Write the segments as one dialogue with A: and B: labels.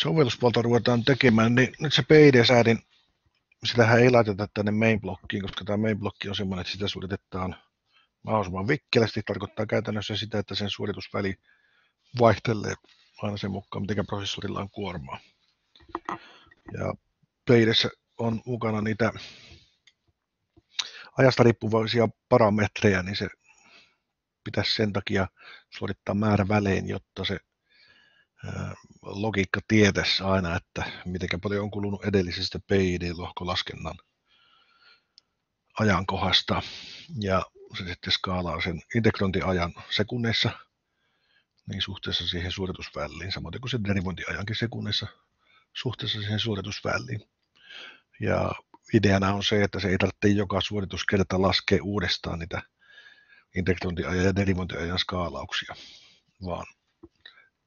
A: sovelluspuolta ruvetaan tekemään, niin nyt se PID-säädin, sitähän ei laiteta tänne main-blokkiin, koska tämä main-blokki on sellainen, että sitä suoritetaan mahdollisimman vikkelästi. Tarkoittaa käytännössä sitä, että sen suoritusväli vaihtelee aina sen mukaan, miten prosessorilla on kuormaa. Ja PIDessä on mukana niitä ajasta riippuvaisia parametreja, niin se pitäisi sen takia suorittaa määrä välein, jotta se logiikka tietäisi aina, että miten paljon on kulunut edellisestä PID-lohkolaskennan ajankohdasta. Ja se sitten skaalaa sen integrointiajan sekunneissa niin suhteessa siihen suoritusväliin, samoin kuin se derivointiajankin sekunneissa suhteessa siihen suoritusväliin. Ja ideana on se, että se ei tarvitse joka suorituskerta laskea uudestaan niitä integrointiajan ja derivointiajan skaalauksia, vaan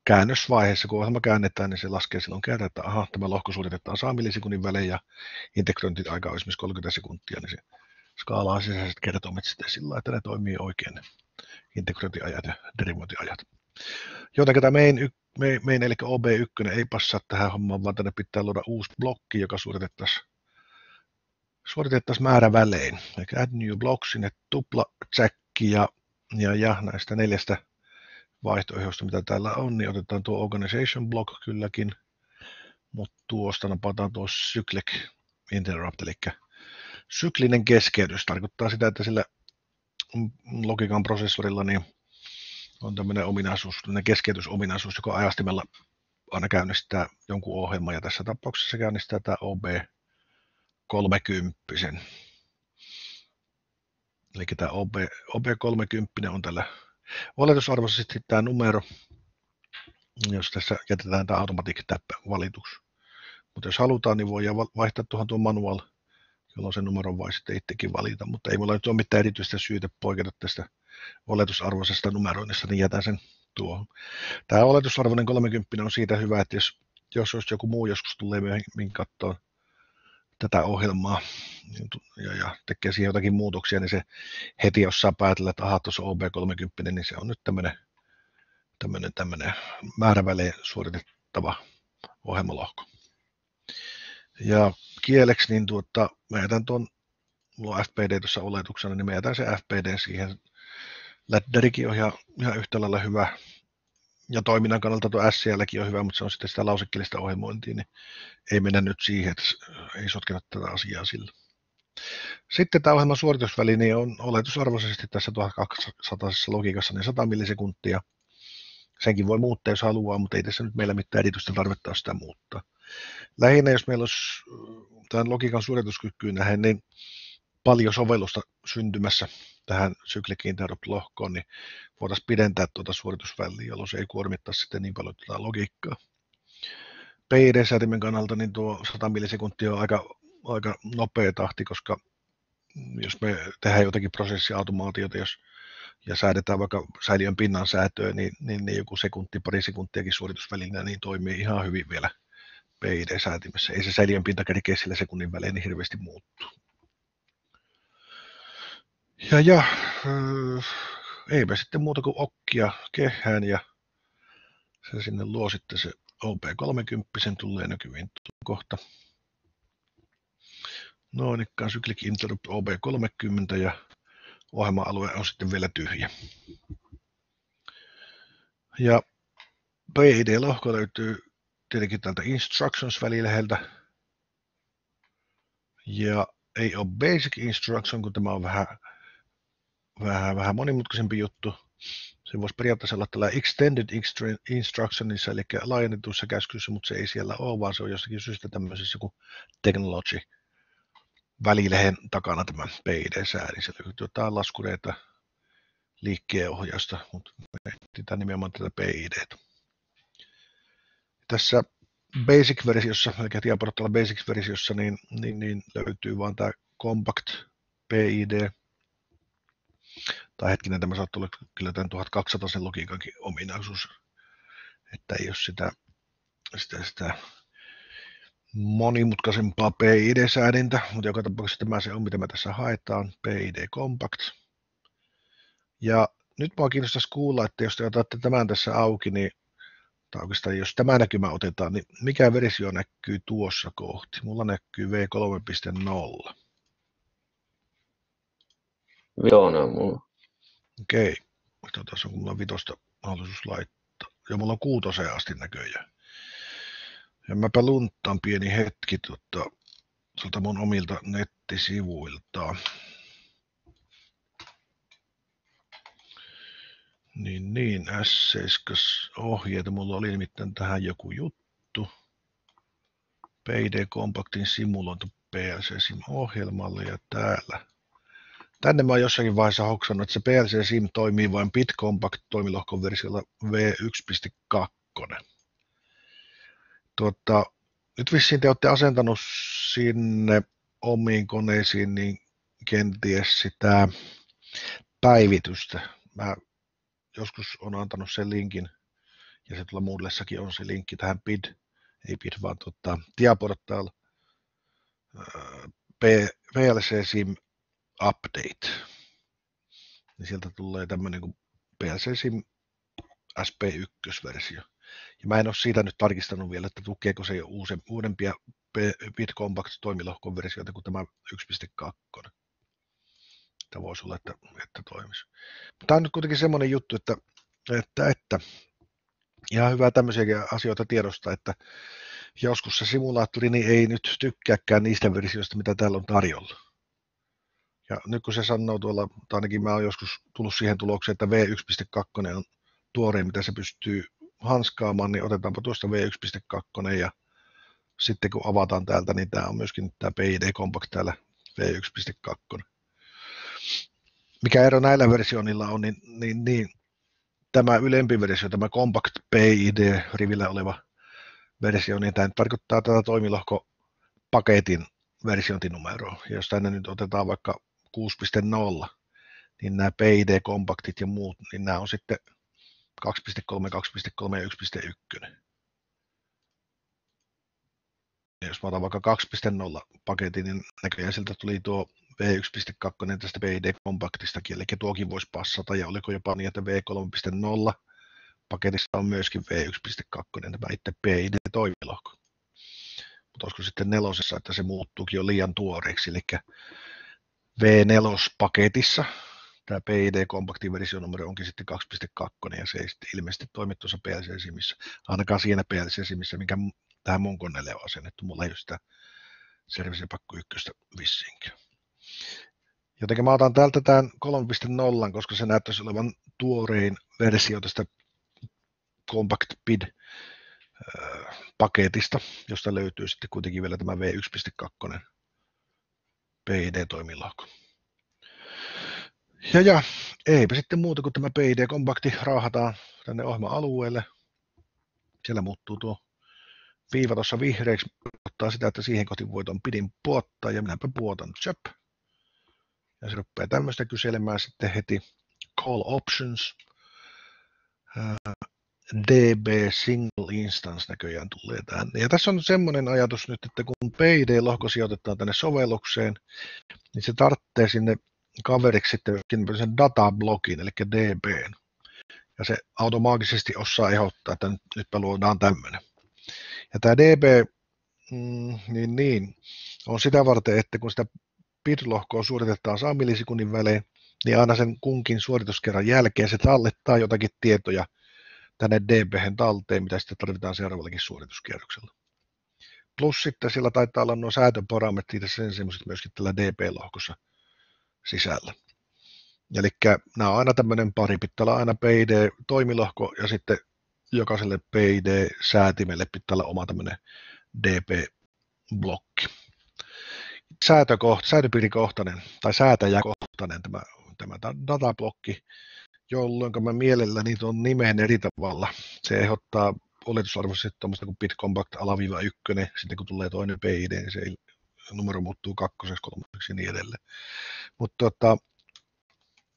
A: käännösvaiheessa, kun ohjelma käännetään, niin se laskee silloin kerran, että aha, tämä lohko suoritetaan 100 millisekunnin välein ja integrointiaika on esimerkiksi 30 sekuntia, niin se skaalaa sisäiset kertomet sitten sillä että ne toimii oikein, integrointiajat ja derivointiajat. Joten tämä main, main, main eli OB1 ei passaa tähän hommaan, vaan tänne pitää luoda uusi blokki, joka suoritettaisiin suoritettaisiin määrä välein. Eli add new block sinne tupla check ja, ja, ja näistä neljästä vaihtoehdosta, mitä täällä on, niin otetaan tuo organization block kylläkin, mutta tuosta napataan tuo cyclic interrupt, eli syklinen keskeytys. Tarkoittaa sitä, että sillä logiikan prosessorilla niin on tämmöinen ominaisuus, tämmöinen keskeytysominaisuus, joka ajastimella aina käynnistää jonkun ohjelman, ja tässä tapauksessa se käynnistää tämä OB 30. Eli tämä OB, OB30 on tällä oletusarvoisesti tämä numero, jos tässä jätetään tämä automatic tab valituksi. Mutta jos halutaan, niin voi vaihtaa tuohon tuon manual, jolloin se numero voi sitten itsekin valita, mutta ei mulla nyt ole mitään erityistä syytä poiketa tästä oletusarvoisesta numeroinnista, niin jätän sen tuohon. Tämä oletusarvoinen 30 on siitä hyvä, että jos, jos olisi joku muu joskus tulee myöhemmin katsoa tätä ohjelmaa ja, ja tekee siihen jotakin muutoksia, niin se heti osaa päätellä, että aha, tuossa OB30, niin se on nyt tämmöinen, tämmöinen, tämmöinen määrävälein suoritettava ohjelmalohko. Ja kieleksi, niin tuota, mä jätän tuon, mulla on FPD tuossa oletuksena, niin mä jätän se FPD siihen. Ladderikin on ihan, ihan yhtä lailla hyvä ja toiminnan kannalta tuo SCLkin on hyvä, mutta se on sitten sitä lausekkeellista ohjelmointia, niin ei mennä nyt siihen, että ei sotketa tätä asiaa sillä. Sitten tämä ohjelman suoritusväline on oletusarvoisesti tässä 1200 logiikassa niin 100 millisekuntia. Senkin voi muuttaa, jos haluaa, mutta ei tässä nyt meillä mitään erityistä tarvetta sitä muuttaa. Lähinnä, jos meillä olisi tämän logiikan suorituskykyyn nähden, niin paljon sovellusta syntymässä tähän syklikin lohkoon, niin voitaisiin pidentää tuota suoritusväliä, jolloin se ei kuormittaa sitten niin paljon tuota logiikkaa. PID-säätimen kannalta niin tuo 100 millisekuntia on aika, aika nopea tahti, koska jos me tehdään jotakin prosessiautomaatiota, jos ja säädetään vaikka säiliön pinnan säätöä, niin, niin, niin joku sekunti, pari sekuntiakin suoritusvälinä niin toimii ihan hyvin vielä PID-säätimessä. Ei se säiliön pinta kerkeä sillä sekunnin välein niin hirveästi muuttuu. Ja, ja äh, eipä sitten muuta kuin okkia kehään ja se sinne luo sitten se OP30 tulee näkyviin kohta. Noin, ikään Cyclic Interrupt OB30 ja ohjelma-alue on sitten vielä tyhjä. Ja PID-lohko löytyy tietenkin täältä Instructions-väliläheltä. Ja ei ole Basic Instruction, kun tämä on vähän vähän, vähän monimutkaisempi juttu. Se voisi periaatteessa olla tällä Extended Instructionissa, eli laajennetussa käskyssä, mutta se ei siellä ole, vaan se on jossakin syystä tämmöisessä kuin Technology välilehen takana tämä PID-sääli. Se löytyy jotain laskureita, liikkeenohjausta, mutta me etsitään nimenomaan tätä PID. Tässä Basic-versiossa, eli Tiaportalla Basic-versiossa, niin, niin, niin löytyy vain tämä Compact PID, tai hetkinen, tämä saattaa olla kyllä tämän 1200 sen logiikankin ominaisuus, että ei ole sitä, sitä, sitä monimutkaisempaa PID-säädintä, mutta joka tapauksessa tämä se on, mitä me tässä haetaan, PID Compact. Ja nyt mua kiinnostaisi kuulla, että jos te otatte tämän tässä auki, niin tai oikeastaan jos tämä näkymä otetaan, niin mikä versio näkyy tuossa kohti? Mulla näkyy V3.0.
B: Vitonen on mulla.
A: Okei. Katsotaan, onko mulla vitosta mahdollisuus laittaa. Ja mulla on kuutoseen asti näköjään. Ja mäpä lunttaan pieni hetki tuota, tuolta mun omilta nettisivuilta. Niin, niin, S7 ohjeita. Mulla oli nimittäin tähän joku juttu. PD Compactin simulointi PLC Sim ohjelmalle ja täällä. Tänne mä oon jossakin vaiheessa hoksannut, että se PLC Sim toimii vain Bit Compact toimilohkon versiolla V1.2. Tuota, nyt vissiin te olette asentanut sinne omiin koneisiin niin kenties sitä päivitystä. Mä joskus on antanut sen linkin, ja se tuolla Moodlessakin on se linkki tähän PID, ei PID, vaan tuota, Diaportal PLC Sim Update. Niin sieltä tulee tämmöinen kuin PLC Sim SP1-versio. Ja mä en ole siitä nyt tarkistanut vielä, että tukeeko se jo uusi, uudempia Bitcompact toimilohkon versioita kuin tämä 1.2. Tämä voisi olla, että, että toimisi. Tämä on nyt kuitenkin semmoinen juttu, että, että, että ihan hyvä tämmöisiä asioita tiedostaa, että joskus se simulaattori niin ei nyt tykkääkään niistä versioista, mitä täällä on tarjolla. Ja nyt kun se sanoo tuolla, tai ainakin mä oon joskus tullut siihen tulokseen, että V1.2 on tuorein, mitä se pystyy hanskaamaan, niin otetaanpa tuosta V1.2 ja sitten kun avataan täältä, niin tämä on myöskin tämä PID Compact täällä V1.2. Mikä ero näillä versioilla on, niin, niin, niin tämä ylempi versio, tämä Compact PID-rivillä oleva versio, niin tämä tarkoittaa tätä toimilohko-paketin versiointinumeroa. Ja jos tänne nyt otetaan vaikka 6.0, niin nämä PID-kompaktit ja muut, niin nämä on sitten 2.3, 2.3 ja 1.1. Ja jos mä otan vaikka 2.0 paketin, niin näköjään sieltä tuli tuo V1.2 tästä PID-kompaktistakin, eli tuokin voisi passata, ja oliko jopa niin, että V3.0 paketissa on myöskin V1.2, tämä itse PID-toimilohko. Mutta olisiko sitten nelosessa, että se muuttuukin jo liian tuoreeksi, eli V4-paketissa tämä PID-kompaktin versionumero onkin sitten 2.2 ja se ei sitten ilmeisesti toimi tuossa PLC-simissä, ainakaan siinä PLC-simissä, mikä tähän mun koneelle on asennettu. Mulla ei ole sitä Service Pakko 1 vissiinkin. Jotenkin mä otan täältä tämän 3.0, koska se näyttäisi olevan tuorein versio tästä Compact PID paketista, josta löytyy sitten kuitenkin vielä tämä V1.2 PID-toimilohko. Ja, ja eipä sitten muuta kuin tämä PID-kompakti raahataan tänne ohjelma-alueelle. Siellä muuttuu tuo viiva tuossa vihreäksi, ottaa sitä, että siihen kohti voiton pidin puottaa, ja minäpä puotan chöp. Ja se rupeaa tämmöistä kyselemään sitten heti. Call options. DB single instance näköjään tulee tänne. Ja tässä on semmoinen ajatus nyt, että kun PID-lohko sijoitetaan tänne sovellukseen, niin se tarvitsee sinne kaveriksi sitten sen datablogin, eli DB. Ja se automaattisesti osaa ehdottaa, että nytpä luodaan tämmöinen. Ja tämä DB, mm, niin, niin, on sitä varten, että kun sitä PID-lohkoa suoritetaan 100 millisekunnin välein, niin aina sen kunkin suorituskerran jälkeen se tallettaa jotakin tietoja tänne db talteen, mitä sitten tarvitaan seuraavallakin suorituskierroksella. Plus sitten sillä taitaa olla nuo säätöparametrit ja sen semmoiset myöskin tällä DB-lohkossa sisällä. Eli nämä on aina tämmöinen pari, pitää olla aina PID-toimilohko ja sitten jokaiselle PID-säätimelle pitää olla oma tämmöinen DP-blokki. Säätökoht, säätöpiirikohtainen tai säätäjäkohtainen tämä, tämä datablokki, jolloin mä mielelläni tuon nimen eri tavalla. Se ehdottaa oletusarvoisesti tuommoista kuin bitcompact alaviiva ykkönen, sitten kun tulee toinen PID, niin se numero muuttuu kakkoseksi, kolmoseksi ja niin edelleen. Mutta tota,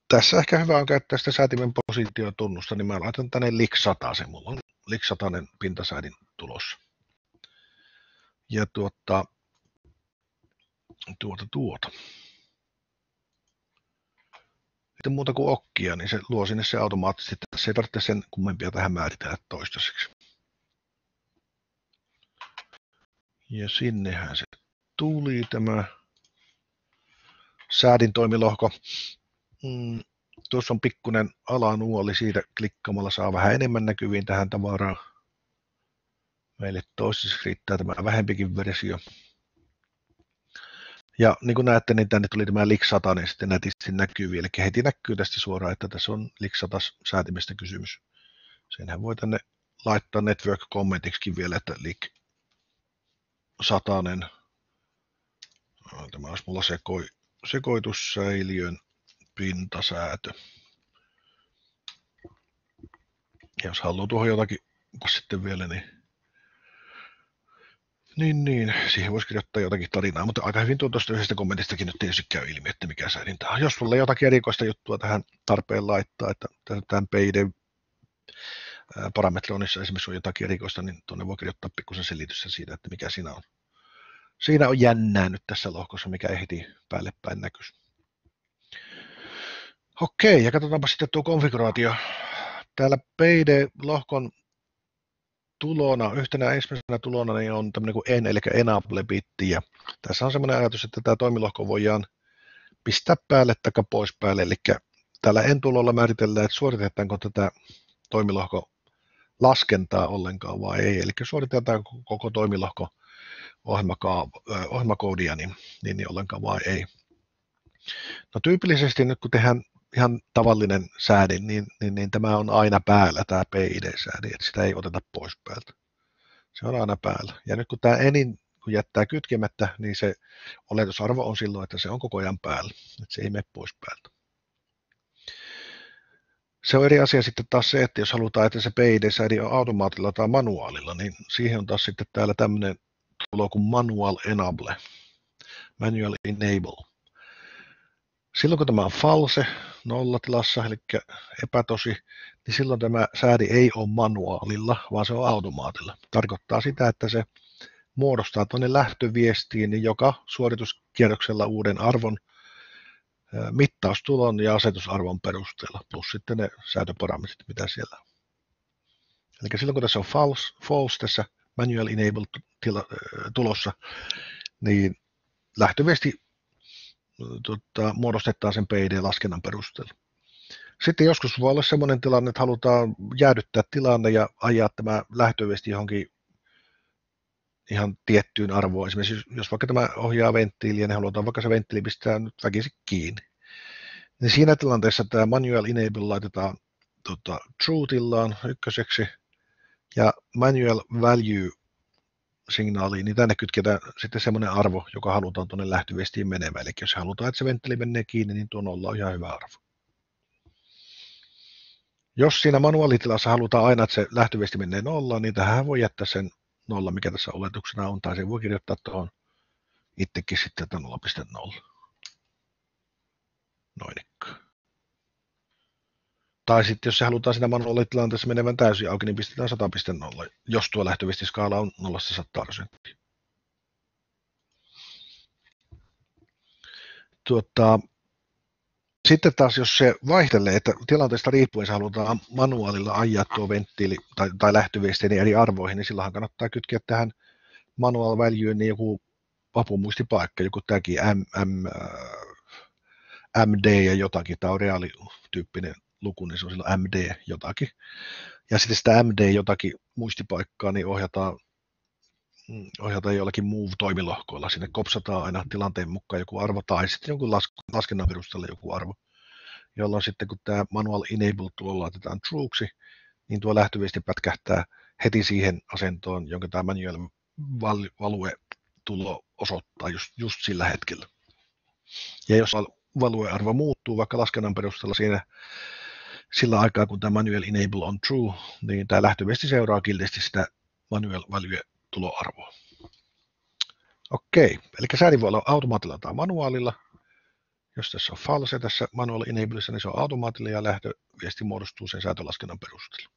A: tässä ehkä hyvä on käyttää sitä säätimen positiotunnusta, niin mä laitan tänne lik 100, se mulla on lik 100 pintasäädin tulossa. Ja tuota, tuota, tuota. Sitten muuta kuin okkia, niin se luo sinne se automaattisesti, se ei tarvitse sen kummempia tähän määritellä toistaiseksi. Ja sinnehän se tuli tämä säädin toimilohko. Mm, tuossa on pikkuinen alanuoli, siitä klikkaamalla saa vähän enemmän näkyviin tähän tavaraan. Meille toisessa riittää tämä vähempikin versio. Ja niin kuin näette, niin tänne tuli tämä lik niin sitten nätisti näkyy, eli heti näkyy tästä suoraan, että tässä on lik säätimestä kysymys. Senhän voi tänne laittaa network commentiksi vielä, että lik satanen. Tämä olisi mulla sekoi, sekoitussäiliön pintasäätö. Ja jos haluaa tuohon jotakin sitten vielä, niin niin, niin, siihen voisi kirjoittaa jotakin tarinaa, mutta aika hyvin tuosta yhdestä kommentistakin nyt tietysti käy ilmi, että mikä säädintä on. Jos sulla jotakin erikoista juttua tähän tarpeen laittaa, että tämän peiden parametronissa esimerkiksi on jotakin erikoista, niin tuonne voi kirjoittaa pikkusen selitystä siitä, että mikä siinä on. Siinä on jännää nyt tässä lohkossa, mikä ei heti päälle päin näkyisi. Okei, ja katsotaanpa sitten tuo konfiguraatio. Täällä PD-lohkon tulona, yhtenä ensimmäisenä tulona niin on tämmöinen kuin en, eli enable-bitti. Ja tässä on semmoinen ajatus, että tämä toimilohko voidaan pistää päälle tai pois päälle. Eli täällä en-tulolla määritellään, että suoritetaanko tätä toimilohko laskentaa ollenkaan vai ei. Eli suoritetaan koko toimilohko ohjelmakoodia niin, niin, niin ollenkaan vai ei. No tyypillisesti nyt kun tehdään ihan tavallinen säädin, niin, niin, niin tämä on aina päällä, tämä PID-säädin, että sitä ei oteta pois päältä. Se on aina päällä. Ja nyt kun tämä enin kun jättää kytkemättä, niin se oletusarvo on silloin, että se on koko ajan päällä, että se ei mene pois päältä. Se on eri asia sitten taas se, että jos halutaan, että se PID-säädi on automaatilla tai manuaalilla, niin siihen on taas sitten täällä tämmöinen tulo kuin manual enable, manual enable. Silloin kun tämä on false nollatilassa, eli epätosi, niin silloin tämä säädi ei ole manuaalilla, vaan se on automaatilla. Tarkoittaa sitä, että se muodostaa tuonne lähtöviestiin niin joka suorituskierroksella uuden arvon mittaustulon ja asetusarvon perusteella, plus sitten ne säätöparametrit, mitä siellä on. Eli silloin kun tässä on false, false tässä manual enabled tila, tulossa, niin lähtöviesti tota, muodostetaan sen PID-laskennan perusteella. Sitten joskus voi olla sellainen tilanne, että halutaan jäädyttää tilanne ja ajaa tämä lähtöviesti johonkin ihan tiettyyn arvoon. Esimerkiksi jos vaikka tämä ohjaa venttiiliä, niin halutaan vaikka se venttiili pistää nyt väkisin kiinni. Niin siinä tilanteessa tämä manual enable laitetaan tota, true-tillaan ykköseksi ja manual value signaaliin, niin tänne kytketään sitten semmoinen arvo, joka halutaan tuonne lähtöviestiin menemään. Eli jos halutaan, että se ventteli menee kiinni, niin tuo nolla on ihan hyvä arvo. Jos siinä manuaalitilassa halutaan aina, että se lähtöviesti menee nollaan, niin tähän voi jättää sen nolla, mikä tässä oletuksena on, tai se voi kirjoittaa tuohon itsekin sitten, että 0.0. Noin ikään. Tai sitten jos se halutaan siinä manuaalitilanteessa menevän täysin auki, niin pistetään 100.0, jos tuo lähtöviestiskaala on 0-100 prosenttia. Tuota, sitten taas jos se vaihtelee, että tilanteesta riippuen se halutaan manuaalilla ajaa tuo venttiili tai, tai lähtöviestin eri arvoihin, niin silloinhan kannattaa kytkeä tähän manual value niin joku vapumuistipaikka, joku tämäkin M, M, äh, MD ja jotakin, tämä on reaalityyppinen luku, niin se on silloin MD jotakin. Ja sitten sitä MD jotakin muistipaikkaa, niin ohjataan, mm, ohjataan jollakin move-toimilohkoilla. Sinne kopsataan aina tilanteen mukaan joku arvo tai sitten jonkun laskennan perusteella joku arvo, jolloin sitten kun tämä manual enable tuolla laitetaan trueksi, niin tuo lähtöviesti pätkähtää heti siihen asentoon, jonka tämä manual value tulo osoittaa just, just sillä hetkellä. Ja jos value-arvo muuttuu vaikka laskennan perusteella siinä sillä aikaa, kun tämä manual enable on true, niin tämä lähtöviesti seuraa kiltisti sitä manual value tuloarvoa. Okei, eli säädin voi olla automaatilla tai manuaalilla. Jos tässä on false tässä manual enableissa, niin se on automaatilla ja lähtöviesti muodostuu sen säätölaskennan perusteella.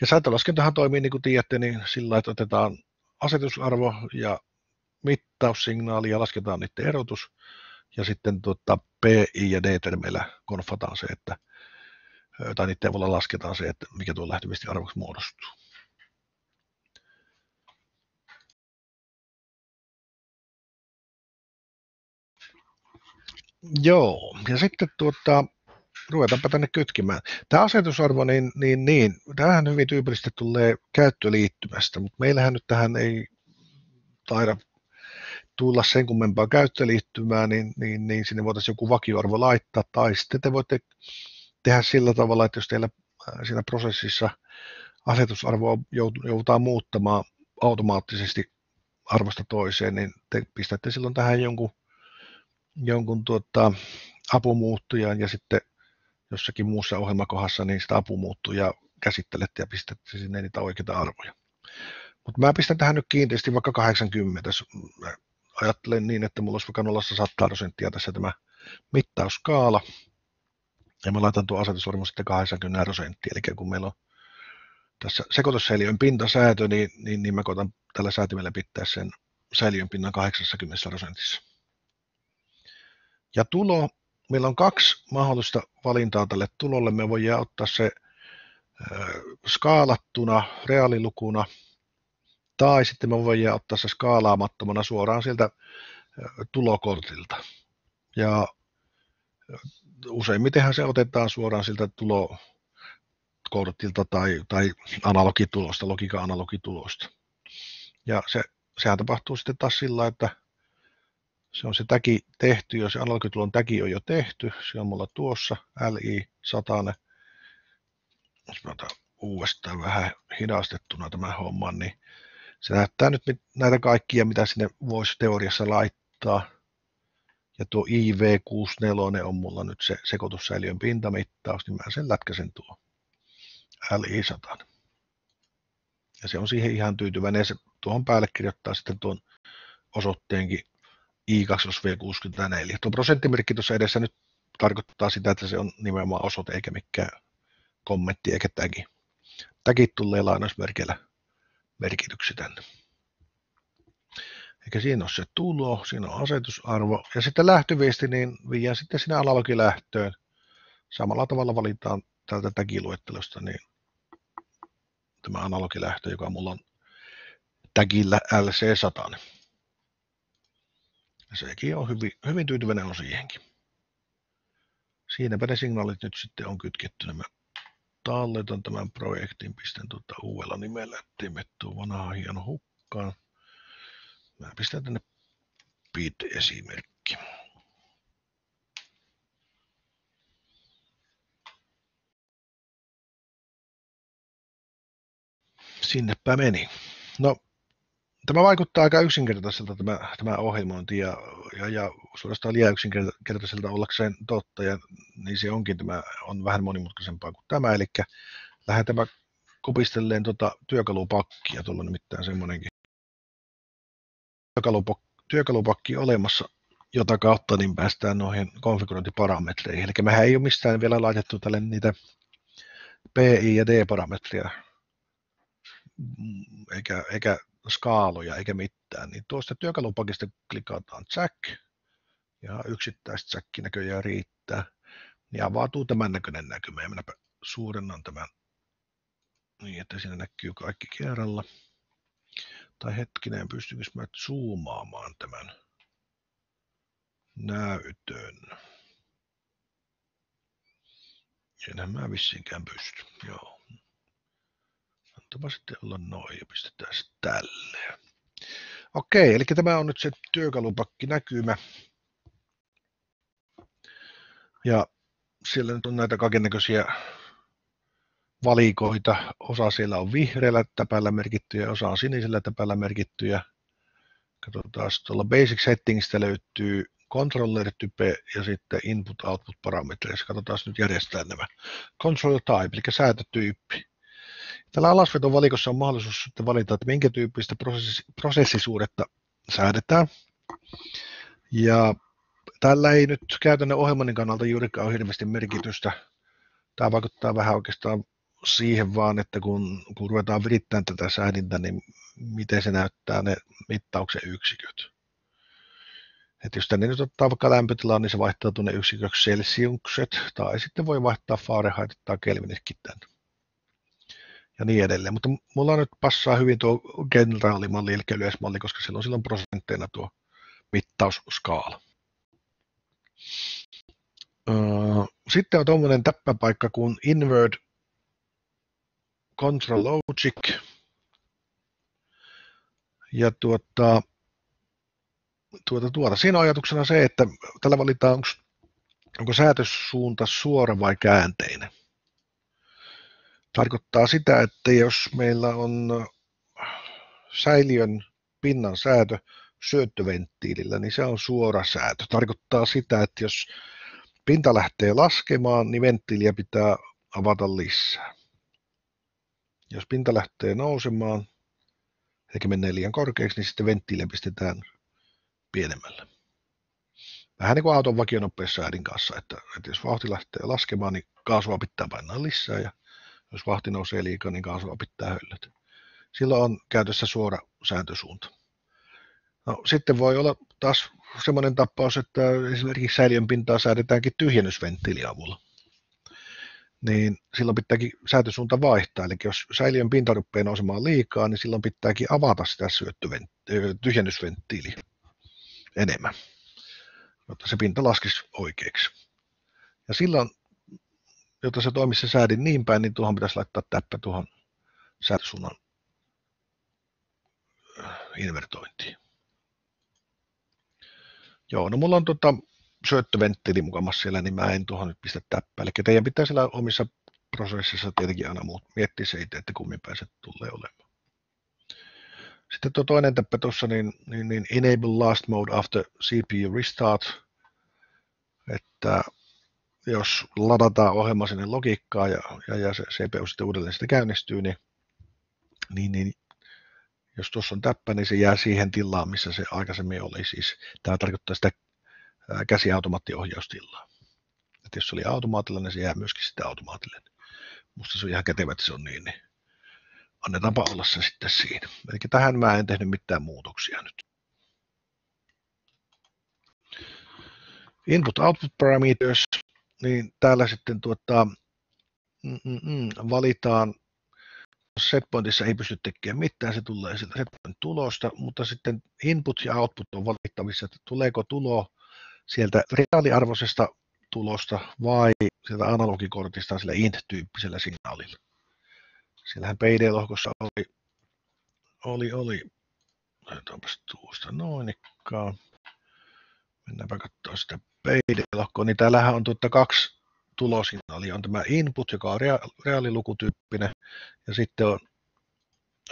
A: Ja säätölaskentahan toimii, niin kuin tiedätte, niin sillä että otetaan asetusarvo ja mittaussignaali ja lasketaan niiden erotus. Ja sitten tuota, PI ja D-termeillä konfataan se, että tai niiden avulla lasketaan se, että mikä tuo lähtöviesti arvoksi muodostuu. Joo, ja sitten tuota, ruvetaanpa tänne kytkimään. Tämä asetusarvo, niin, niin, niin tämähän hyvin tyypillisesti tulee käyttöliittymästä, mutta meillähän nyt tähän ei taida tulla sen kummempaa käyttöliittymää, niin, niin, niin sinne voitaisiin joku vakioarvo laittaa, tai sitten te voitte tehdä sillä tavalla, että jos teillä äh, siinä prosessissa asetusarvoa joudutaan muuttamaan automaattisesti arvosta toiseen, niin te pistätte silloin tähän jonkun, jonkun tuota, apumuuttujan ja sitten jossakin muussa ohjelmakohdassa niin sitä apumuuttujaa käsittelette ja pistätte sinne niitä oikeita arvoja. Mutta mä pistän tähän nyt kiinteästi vaikka 80. Mä ajattelen niin, että mulla olisi vaikka 0 100 prosenttia tässä tämä mittauskaala. Ja mä laitan tuon asetusarvon sitten 80 prosenttia. Eli kun meillä on tässä sekoitussäiliön pintasäätö, niin, niin, niin mä koitan tällä säätimellä pitää sen säiliön pinnan 80 prosentissa. Ja tulo, meillä on kaksi mahdollista valintaa tälle tulolle. Me voidaan ottaa se skaalattuna, reaalilukuna, tai sitten me voidaan ottaa se skaalaamattomana suoraan sieltä tulokortilta. Ja useimmitenhan se otetaan suoraan siltä tulokortilta tai, tai analogitulosta, logiikan analogitulosta. Ja se, sehän tapahtuu sitten taas sillä, että se on se täki tehty, jos se analogitulon täki on jo tehty, se on mulla tuossa LI 100. Jos mä otan uudestaan vähän hidastettuna tämän homman, niin se näyttää nyt näitä kaikkia, mitä sinne voisi teoriassa laittaa. Ja tuo IV64 on mulla nyt se sekoitussäiliön pintamittaus, niin mä sen lätkäsen tuo LI100. Ja se on siihen ihan tyytyväinen ja se tuohon päälle kirjoittaa sitten tuon osoitteenkin I2V64. Tuo prosenttimerkki tuossa edessä nyt tarkoittaa sitä, että se on nimenomaan osoite eikä mikään kommentti eikä tägi. Tägit tulee lainausmerkeillä merkityksi tänne. Eikä siinä ole se tulo, siinä on asetusarvo. Ja sitten lähtöviesti, niin viiän sitten sinne analogilähtöön. Samalla tavalla valitaan tältä tagiluettelosta niin tämä analogilähtö, joka mulla on tagillä LC100. Ja sekin on hyvin, hyvin tyytyväinen on siihenkin. Siinäpä ne signaalit nyt sitten on kytketty. Mä talletan tämän projektin, pistän tuota uudella nimellä, ettei me tuu vanhaa hieno hukkaan. Mä pistän tänne bit-esimerkki. Sinnepä meni. No, tämä vaikuttaa aika yksinkertaiselta tämä, tämä ohjelmointi ja, ja, ja suorastaan liian yksinkertaiselta ollakseen totta ja niin se onkin, tämä on vähän monimutkaisempaa kuin tämä, eli lähden tämä kopistelleen tuota työkalupakkia, tuolla nimittäin semmoinenkin työkalupakki, olemassa, jota kautta niin päästään noihin konfigurointiparametreihin. Eli mehän ei ole mistään vielä laitettu tälle niitä PI- ja D-parametreja, eikä, eikä skaaloja eikä mitään, niin tuosta työkalupakista klikataan Jack, ja yksittäistä säkki näköjään riittää, niin avautuu tämän näköinen näkymä, ja minäpä suurennan tämän niin, että siinä näkyy kaikki kerralla. Tai hetkinen, pystynkö mä zoomaamaan tämän näytön? Enhän mä vissiinkään pysty, joo. Antapa sitten olla noin ja pistetään se tälle. Okei, eli tämä on nyt se työkalupakki näkymä. Ja siellä nyt on näitä kaikennäköisiä valikoita. Osa siellä on vihreällä täpällä merkittyjä, osa on sinisellä täpällä merkittyjä. Katsotaan, tuolla Basic Settingistä löytyy controller type ja sitten input output parametreissa. Katsotaan nyt järjestää nämä. Control type, eli säätötyyppi. Tällä alasvetovalikossa on mahdollisuus sitten valita, että minkä tyyppistä prosessi, prosessisuudetta säädetään. Ja tällä ei nyt käytännön ohjelmoinnin kannalta juurikaan ole hirveästi merkitystä. Tämä vaikuttaa vähän oikeastaan siihen vaan, että kun, kun ruvetaan virittämään tätä säädintä, niin miten se näyttää ne mittauksen yksiköt. Et jos tänne nyt ottaa vaikka lämpötilaa, niin se vaihtaa tuonne yksiköksi celsiukset, tai sitten voi vaihtaa Fahrenheit tai Kelvinitkin tänne. Ja niin edelleen. Mutta mulla nyt passaa hyvin tuo generaalimalli, eli yleismalli, koska silloin silloin prosentteina tuo mittausskaala. Sitten on tuommoinen täppäpaikka kuin Invert Control Logic. Ja tuota, tuota, tuota. Siinä on ajatuksena se, että tällä valitaan, onko, onko säätössuunta suora vai käänteinen. Tarkoittaa sitä, että jos meillä on säiliön pinnan säätö syöttöventtiilillä, niin se on suora säätö. Tarkoittaa sitä, että jos pinta lähtee laskemaan, niin venttiiliä pitää avata lisää. Jos pinta lähtee nousemaan, eli menee liian korkeaksi, niin sitten venttiiliä pistetään pienemmällä. Vähän niin kuin auton vakionopeassa säädin kanssa, että, että jos vauhti lähtee laskemaan, niin kaasua pitää painaa lisää, ja jos vauhti nousee liikaa, niin kaasua pitää höllätä. Silloin on käytössä suora sääntösuunta. No, sitten voi olla taas semmoinen tapaus, että esimerkiksi säiliön pintaa säädetäänkin tyhjennysventtiilin avulla. Niin silloin pitääkin säätösuunta vaihtaa. Eli jos säiliön pinta rupeaa nousemaan liikaa, niin silloin pitääkin avata sitä tyhjennysventtiiliä enemmän, jotta se pinta laskisi oikeaksi. Ja silloin, jotta se toimisi se säädin niin päin, niin tuohon pitäisi laittaa täppä tuohon säätösuunnan invertointiin. Joo, no mulla on tota syöttöventtiili mukamassa siellä, niin mä en tuohon nyt pistä täppää. Eli teidän pitää siellä omissa prosessissa tietenkin aina muut miettiä se itse, että kummin päin se tulee olemaan. Sitten tuo toinen täppä tuossa, niin, niin, niin enable last mode after CPU restart, että jos ladataan ohjelma sinne logiikkaan ja, ja, ja se CPU sitten uudelleen sitten käynnistyy, niin, niin, niin jos tuossa on täppä, niin se jää siihen tilaan, missä se aikaisemmin oli. Siis tämä tarkoittaa sitä käsiautomaattiohjaustilaa. Että jos se oli automaatilla, niin se jää myöskin sitä automaatille. Musta se on ihan kätevä, että se on niin, niin annetaanpa olla se sitten siinä. Eli tähän mä en tehnyt mitään muutoksia nyt. Input-output parameters, niin täällä sitten tuota, mm, mm, mm valitaan setpointissa ei pysty tekemään mitään, se tulee sieltä setpoint tulosta, mutta sitten input ja output on valittavissa, että tuleeko tulo sieltä reaaliarvoisesta tulosta vai sieltä analogikortista sillä int-tyyppisellä signaalilla. Siellähän PD-lohkossa oli, oli, oli, otetaanpas tuosta noin ikkaan. Mennäänpä katsoa sitä PD-lohkoa, niin täällähän on tuota kaksi tulosignaali on tämä input, joka on rea- reaalilukutyyppinen, ja sitten on,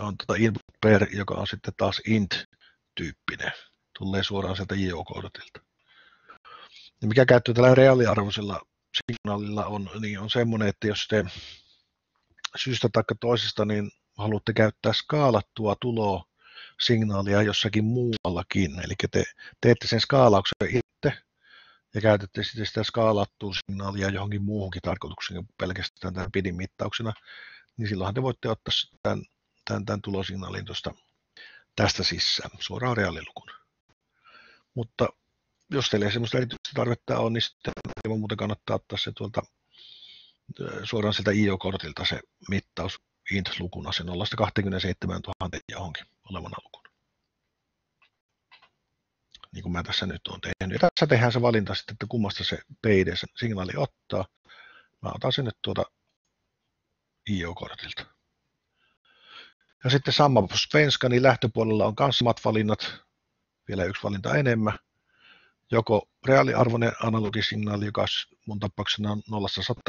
A: on tota input per, joka on sitten taas int-tyyppinen. Tulee suoraan sieltä JO-kortilta. Ja mikä käyttö tällä reaaliarvoisella signaalilla on, niin on semmoinen, että jos te syystä tai toisesta niin haluatte käyttää skaalattua tuloa signaalia jossakin muuallakin, eli te teette sen skaalauksen itse, ja käytätte sitten sitä skaalattua signaalia johonkin muuhunkin tarkoitukseen pelkästään tämän pidin mittauksena, niin silloinhan te voitte ottaa tämän, tämän, tämän tulosignaalin tuosta, tästä sisään suoraan reaalilukun. Mutta jos teillä ei sellaista erityistä tarvetta on, niin sitten ilman muuta kannattaa ottaa se tuolta suoraan sieltä IO-kortilta se mittaus int-lukuna, se 0-27 000 johonkin olevana lukuna niin kuin mä tässä nyt olen tehnyt. Ja tässä tehdään se valinta sitten, että kummasta se PID-signaali ottaa. Mä otan sen nyt tuota IO-kortilta. Ja sitten sama Svenska, niin lähtöpuolella on myös samat valinnat, vielä yksi valinta enemmän. Joko reaaliarvoinen analogisignaali, joka mun tapauksena on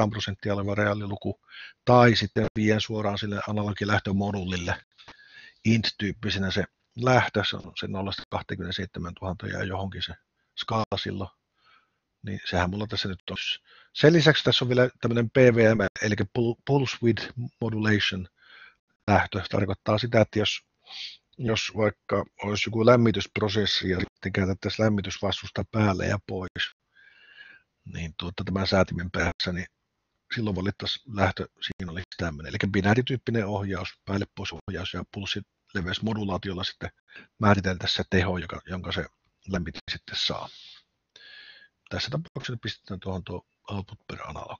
A: 0-100 prosenttia oleva reaaliluku, tai sitten vien suoraan sille analogilähtömoduulille int-tyyppisenä se lähtö, se on se 0-27 000 ja johonkin se skaala silloin, niin sehän mulla tässä nyt on. Sen lisäksi tässä on vielä tämmöinen PWM, eli Pulse Width Modulation lähtö. Tarkoittaa sitä, että jos, jos vaikka olisi joku lämmitysprosessi ja sitten käytettäisiin lämmitysvastusta päälle ja pois, niin tuota, tämän säätimen päässä, niin silloin valittaisiin lähtö, siinä olisi tämmöinen, eli binäärityyppinen ohjaus, päälle pois ohjaus ja pulssi leveysmodulaatiolla sitten määriteltäisiin se teho, joka, jonka se lämmitys sitten saa. Tässä tapauksessa pistetään tuohon tuo output per analog.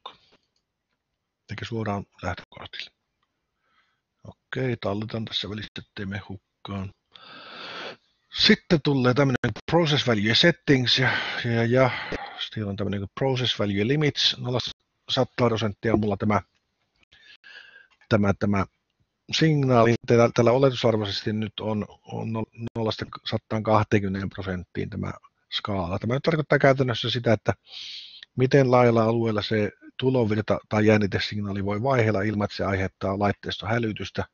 A: Eli suoraan lähtökortille. Okei, talletan tässä välissä, ettei me hukkaan. Sitten tulee tämmöinen process value settings ja, ja, ja Siellä on tämmöinen process value limits, 100 prosenttia mulla tämä, tämä, tämä signaali tällä, tällä oletusarvoisesti nyt on, on 0-120 prosenttiin tämä skaala. Tämä nyt tarkoittaa käytännössä sitä, että miten laajalla alueella se tulovirta tai jännitesignaali voi vaihdella ilman, että se aiheuttaa laitteesta hälytystä.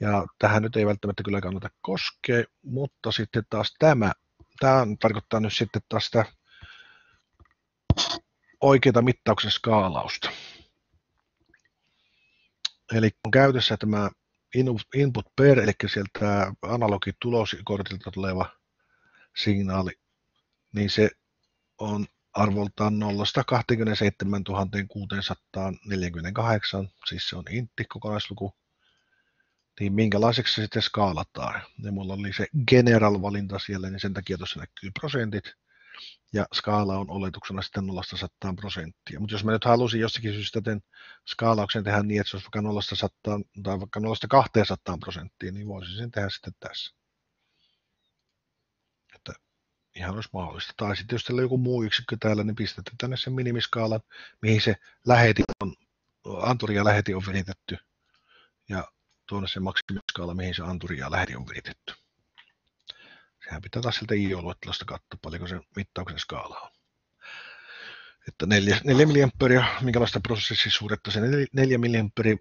A: Ja tähän nyt ei välttämättä kyllä kannata koskea, mutta sitten taas tämä, tämä tarkoittaa nyt sitten taas sitä oikeaa mittauksen skaalausta. Eli on käytössä tämä input per, eli sieltä analogituloskortilta tuleva signaali, niin se on arvoltaan 0 27 648, siis se on intti kokonaisluku, niin minkälaiseksi se sitten skaalataan. Ja mulla oli se general-valinta siellä, niin sen takia tuossa näkyy prosentit, ja skaala on oletuksena sitten 0 100 prosenttia. Mutta jos mä nyt halusin jostakin syystä tämän skaalauksen tehdä niin, että se olisi vaikka 0 100 tai vaikka 0 200 prosenttia, niin voisin sen tehdä sitten tässä. Että ihan olisi mahdollista. Tai sitten jos teillä on joku muu yksikkö täällä, niin pistätte tänne sen minimiskaalan, mihin se läheti on, anturi ja läheti on viritetty. Ja tuonne se maksimiskaala, mihin se anturi ja läheti on viritetty. Sehän pitää taas sieltä IO-luettelosta katsoa, paljonko se mittauksen skaala on. Että 4, 4 milliamperia, minkälaista prosessisuudetta se 4 milliamperi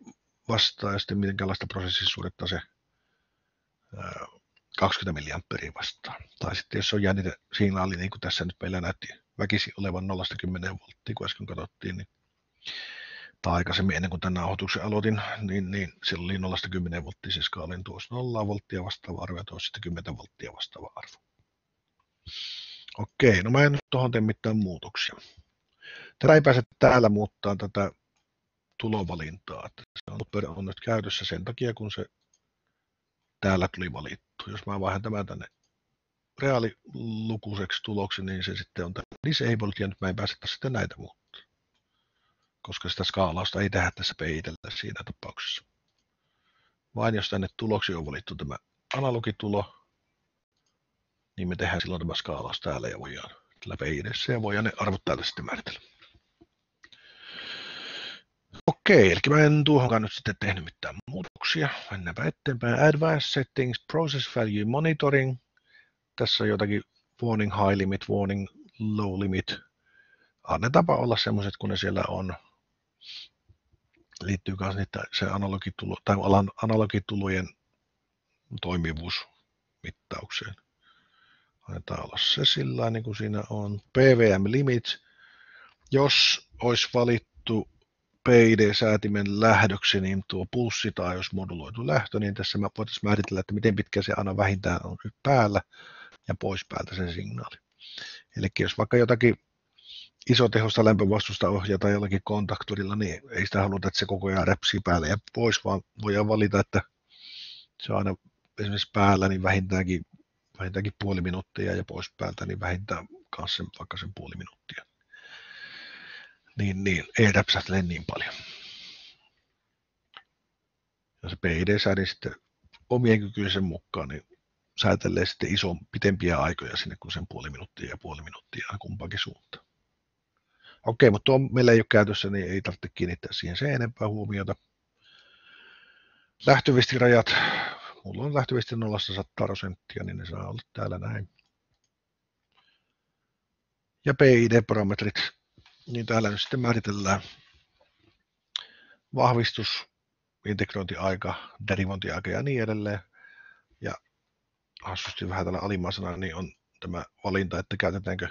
A: vastaa ja sitten minkälaista prosessisuudetta se 20 milliamperia vastaan. Tai sitten jos on jännite signaali, niin kuin tässä nyt meillä näytti väkisi olevan 0-10 volttia, kun äsken katsottiin, niin tai aikaisemmin ennen kuin tämän nauhoituksen aloitin, niin, niin silloin oli 0-10 volttia se skaalin tuossa 0 volttia vastaava arvo ja tuossa sitten 10 volttia vastaava arvo. Okei, no mä en nyt tuohon tee mitään muutoksia. Tätä ei pääse täällä muuttaa tätä tulovalintaa. Se on, on nyt käytössä sen takia, kun se täällä tuli valittu. Jos mä vaihdan tämän tänne reaalilukuiseksi tuloksi, niin se sitten on disabled ja nyt mä en pääse sitten näitä muuttaa koska sitä skaalausta ei tehdä tässä peitellä siinä tapauksessa. Vain jos tänne tuloksi on valittu tämä analogitulo, niin me tehdään silloin tämä skaalaus täällä ja voidaan läpi edessä ja voidaan ne arvot täältä sitten määritellä. Okei, eli mä en tuohonkaan nyt sitten tehnyt mitään muutoksia. Mennäänpä eteenpäin. Advanced Settings, Process Value Monitoring. Tässä on jotakin warning high limit, warning low limit. Annetaanpa olla semmoiset, kun ne siellä on liittyy myös niitä, se analogitulo, tai alan analogitulojen toimivuusmittaukseen. Annetaan olla se sillä niin kuin siinä on. PVM Limits. Jos olisi valittu PID-säätimen lähdöksi, niin tuo pulssi tai jos moduloitu lähtö, niin tässä mä voitaisiin määritellä, että miten pitkä se aina vähintään on nyt päällä ja pois päältä sen signaali. Eli jos vaikka jotakin isotehosta lämpövastusta ohjata jollakin kontaktorilla, niin ei sitä haluta, että se koko ajan räpsii päälle ja pois, vaan voidaan valita, että se on aina esimerkiksi päällä niin vähintäänkin, vähintäänkin puoli minuuttia ja pois päältä niin vähintään kanssa sen, vaikka sen puoli minuuttia. Niin, niin ei räpsähtele niin paljon. Ja se PID-säädin sitten omien kykyisen mukaan, niin säätelee sitten ison, pitempiä aikoja sinne kuin sen puoli minuuttia ja puoli minuuttia kumpaankin suuntaan. Okei, mutta tuo meillä ei ole käytössä, niin ei tarvitse kiinnittää siihen sen enempää huomiota. Lähtövistirajat, mulla on lähtövisti 0-100 prosenttia, niin ne saa olla täällä näin. Ja PID-parametrit, niin täällä nyt sitten määritellään vahvistus, integrointiaika, derivointiaika ja niin edelleen. Ja hassusti vähän tällä alimmaisena niin on tämä valinta, että käytetäänkö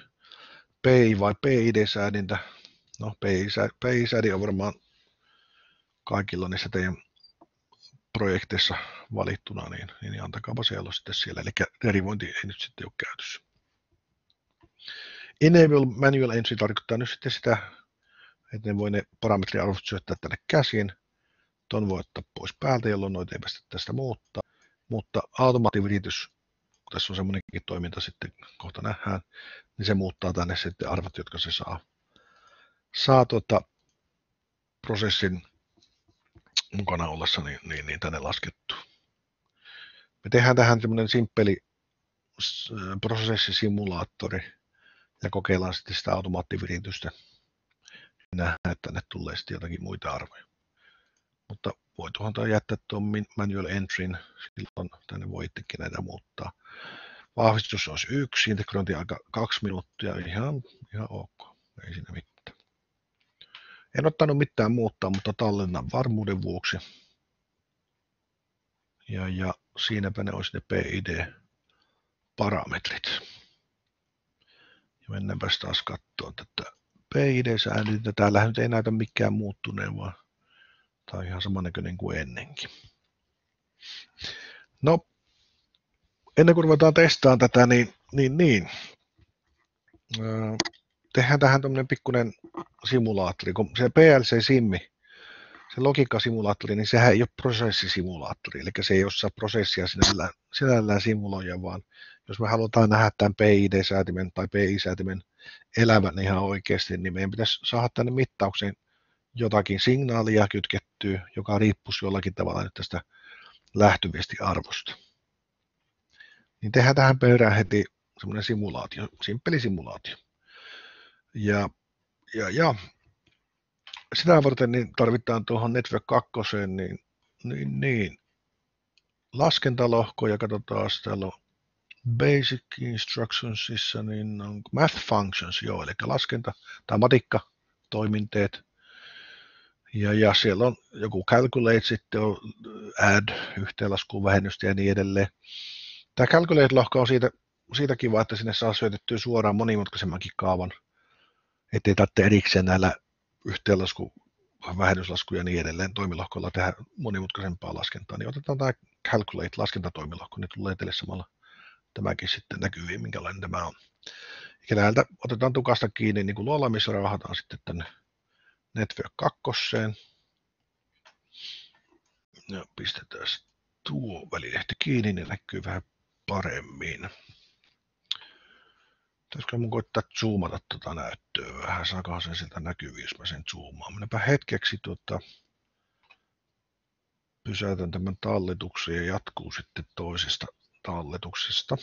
A: PI vai PID-säädintä. No PI-säädin on varmaan kaikilla niissä teidän projekteissa valittuna, niin, niin antakaapa se olla sitten siellä. Eli derivointi ei nyt sitten ole käytössä. Enable manual entry tarkoittaa nyt sitten sitä, että ne voi ne parametriarvot syöttää tänne käsin. Tuon voi ottaa pois päältä, jolloin noita ei päästä tästä muuttaa. Mutta automaattiviritys tässä on semmoinenkin toiminta sitten, kohta nähdään, niin se muuttaa tänne sitten arvot, jotka se saa, saa tuota, prosessin mukana ollessa niin, niin, niin tänne laskettu. Me tehdään tähän semmoinen simppeli prosessisimulaattori, ja kokeillaan sitten sitä automaattiviritystä. Nähdään, että tänne tulee sitten jotakin muita arvoja. Mutta voi tuohon jättää tuon manual entryn, silloin tänne voi itsekin näitä muuttaa. Vahvistus olisi yksi, integrointi aika kaksi minuuttia, ihan, ihan ok, ei siinä mitään. En ottanut mitään muuttaa, mutta tallennan varmuuden vuoksi. Ja, ja siinäpä ne olisi ne PID-parametrit. Ja mennäänpä taas katsoa tätä PID-säännöitä. Täällä nyt ei näytä mikään muuttuneen, vaan tämä on ihan samannäköinen kuin ennenkin. No, ennen kuin ruvetaan testaamaan tätä, niin, niin, niin. tehdään tähän tämmöinen pikkuinen simulaattori, kun se PLC-simmi, se logiikkasimulaattori, niin sehän ei ole prosessisimulaattori, eli se ei osaa prosessia sinällään, sinällään simuloida, vaan jos me halutaan nähdä tämän PID-säätimen tai PI-säätimen elävän ihan oikeasti, niin meidän pitäisi saada tänne mittaukseen jotakin signaalia kytkettyä, joka riippuisi jollakin tavalla nyt tästä lähtöviestiarvosta. Niin tehdään tähän perään heti semmoinen simulaatio, simppeli simulaatio. Ja, ja, ja sitä varten niin tarvitaan tuohon Network 2, niin, niin, niin laskentalohko ja katsotaan, täällä on Basic Instructionsissa, niin on Math Functions, joo, eli laskenta tai matikka toiminteet. Ja, ja siellä on joku calculate, sitten on add, yhteenlasku, vähennystä ja niin edelleen. Tämä calculate-lohko on siitä, siitä kiva, että sinne saa syötettyä suoraan monimutkaisemmankin kaavan, ettei tarvitse erikseen näillä yhteenlasku, vähennyslasku ja niin edelleen toimilohkolla tehdä monimutkaisempaa laskentaa, niin otetaan tämä calculate laskentatoimilohko, niin tulee teille samalla. Tämäkin sitten näkyy, minkälainen tämä on. Ja täältä otetaan tukasta kiinni niin kuin luolla, missä rauhataan sitten tänne Network 2. Ja pistetään tuo välilehti kiinni, niin näkyy vähän paremmin. Pitäisikö mun koittaa zoomata tuota näyttöä vähän, saakohan sen sieltä näkyviin, jos mä sen zoomaan. Mennäpä hetkeksi tuota, pysäytän tämän talletuksen ja jatkuu sitten toisesta talletuksesta.